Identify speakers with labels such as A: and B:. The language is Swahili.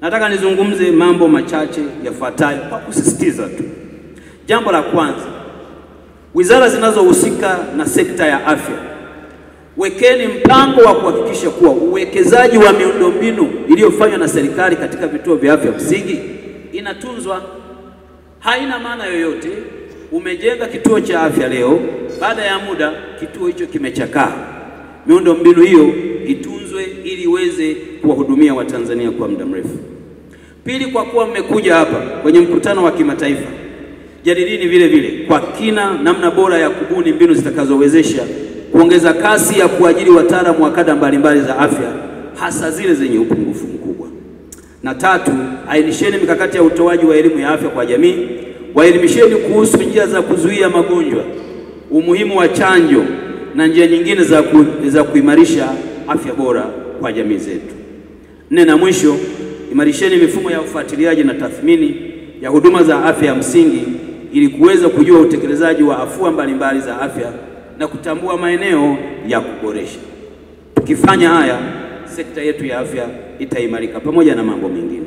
A: Nataka nizungumze mambo machache yafuatayo kwa kusisitiza tu. Jambo la kwanza, wizara zinazohusika na sekta ya afya, wekeni mpango wa kuhakikisha kuwa uwekezaji wa miundombinu iliyofanywa na serikali katika vituo vya afya msingi inatunzwa. Haina maana yoyote umejenga kituo cha afya leo, baada ya muda kituo hicho kimechakaa. Miundombinu hiyo itunzwe ili iweze kuwahudumia Watanzania kwa muda mrefu. Pili, kwa kuwa mmekuja hapa kwenye mkutano wa kimataifa, jadilini vile vile kwa kina namna bora ya kubuni mbinu zitakazowezesha kuongeza kasi ya kuajiri wataalamu wa kada mbalimbali za afya, hasa zile zenye upungufu mkubwa. Na tatu, ainisheni mikakati ya utoaji wa elimu ya afya kwa jamii, waelimisheni kuhusu njia za kuzuia magonjwa, umuhimu wa chanjo na njia nyingine za, ku, za kuimarisha afya bora kwa jamii zetu. Nne na mwisho, imarisheni mifumo ya ufuatiliaji na tathmini ya huduma za afya ya msingi ili kuweza kujua utekelezaji wa afua mbalimbali za afya na kutambua maeneo ya kuboresha. Tukifanya haya, sekta yetu ya afya itaimarika pamoja na mambo mengine.